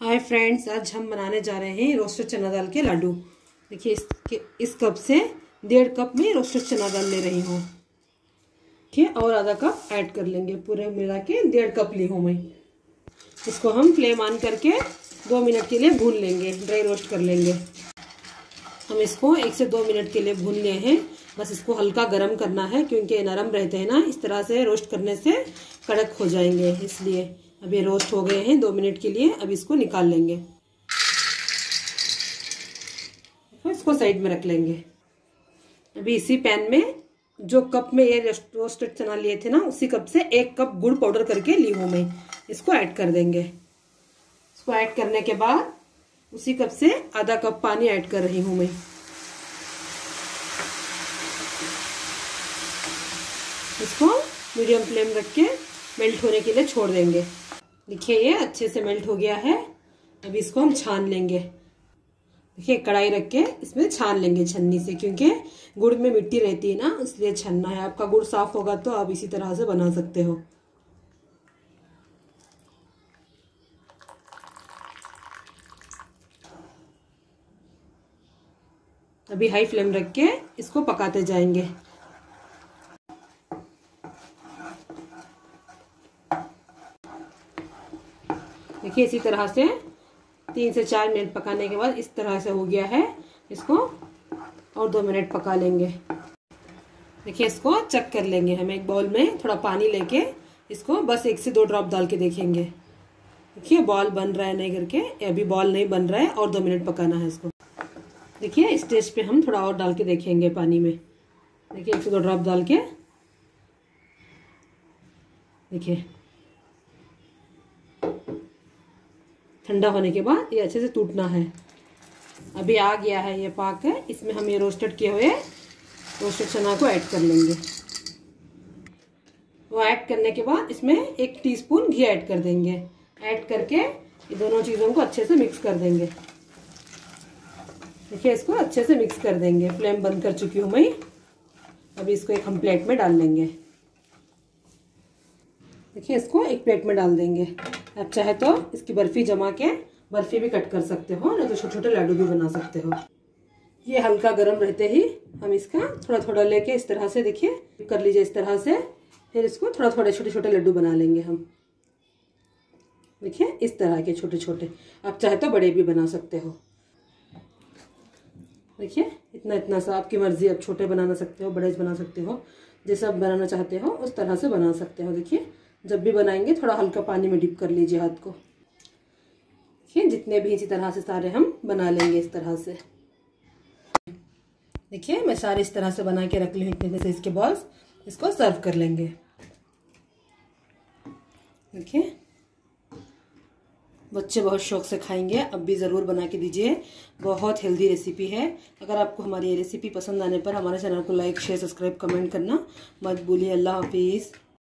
Hi friends आज हम बनाने जा रहे हैं रोस्टेड चना दाल के लाडू। देखिए इसके इस कप से डेढ़ कप में रोस्टेड चना दाल ले रही हूँ। ठीक है, और आधा कप ऐड कर लेंगे पूरे मिला के, डेढ़ कप ली हूँ मैं। इसको हम फ्लेम ऑन करके दो मिनट के लिए भून लेंगे ड्राई रोस्ट कर लेंगे। हम इसको एक से दो मिनट के लिए भून लिए हैं। बस इसको हल्का गर्म करना है, क्योंकि नरम रहते हैं ना, इस तरह से रोस्ट करने से कड़क हो जाएँगे, इसलिए। अब ये रोस्ट हो गए हैं, दो मिनट के लिए अब इसको निकाल लेंगे। इसको साइड में रख लेंगे। अभी इसी पैन में जो कप में ये रोस्टेड चना लिए थे ना, उसी कप से एक कप गुड़ पाउडर करके ली हूँ मैं इसको ऐड कर देंगे। इसको ऐड करने के बाद उसी कप से आधा कप पानी ऐड कर रही हूँ मैं। इसको मीडियम फ्लेम रख के मेल्ट होने के लिए छोड़ देंगे। देखिए ये अच्छे से मेल्ट हो गया है। अभी इसको हम छान लेंगे। देखिए, कढ़ाई रख के इसमें छान लेंगे छन्नी से, क्योंकि गुड़ में मिट्टी रहती है ना, इसलिए छनना है। आपका गुड़ साफ़ होगा तो आप इसी तरह से बना सकते हो। अभी हाई फ्लेम रख के इसको पकाते जाएँगे। देखिए इसी तरह से तीन से चार मिनट पकाने के बाद इस तरह से हो गया है। इसको और दो मिनट पका लेंगे। देखिए इसको चेक कर लेंगे हम एक बाउल में, थोड़ा पानी लेके इसको बस एक से दो ड्रॉप डाल के देखेंगे। देखिए बॉल बन रहा है नहीं करके अभी बॉल नहीं बन रहा है और दो मिनट पकाना है इसको। देखिए इस स्टेज पे हम थोड़ा और डाल के देखेंगे पानी में। देखिए एक से दो ड्रॉप डाल के। देखिए ठंडा होने के बाद ये अच्छे से टूटना है। अभी आ गया है ये पाक। है इसमें हम ये रोस्टेड किए हुए रोस्टेड चना को ऐड कर लेंगे। वो ऐड करने के बाद इसमें एक टीस्पून घी ऐड कर देंगे। ऐड करके ये दोनों चीज़ों को अच्छे से मिक्स कर देंगे। देखिए, इसको अच्छे से मिक्स कर देंगे। फ्लेम बंद कर चुकी हूँ मैं। अभी इसको एक हम प्लेट में डाल लेंगे। देखिए, इसको एक प्लेट में डाल देंगे। आप चाहे तो इसकी बर्फ़ी जमा के बर्फ़ी भी कट कर सकते हो, नहीं तो छोटे छोटे लाडू भी बना सकते हो। ये हल्का गर्म रहते ही हम इसका थोड़ा थोड़ा लेके इस तरह से देखिए, कर लीजिए इस तरह से, फिर इसको थोड़ा थोड़े छोटे छोटे लड्डू बना लेंगे हम। देखिए, इस तरह के छोटे छोटे आप चाहे तो बड़े भी बना सकते हो। देखिए इतना इतना सा आपकी मर्ज़ी, आप छोटे बनाना सकते हो, बड़े बना सकते हो, जैसा आप बनाना चाहते हो, उस तरह से बना सकते हो, देखिए। जब भी बनाएँगे, थोड़ा हल्का पानी में डिप कर लीजिए हाथ को। देखिए, जितने भी इसी तरह से सारे हम बना लेंगे इस तरह से। देखिए, मैं सारे इस तरह से बना के रख ली हूँ, इतने से इसके बॉल्स इसको सर्व कर लेंगे। देखिए, बच्चे बहुत शौक से खाएँगे, अब भी ज़रूर बना के दीजिए। बहुत हेल्दी रेसिपी है। अगर आपको हमारी ये रेसिपी पसंद आने पर हमारे चैनल को लाइक शेयर सब्सक्राइब कमेंट करना मत भूलिए। अल्लाह हाफिज़।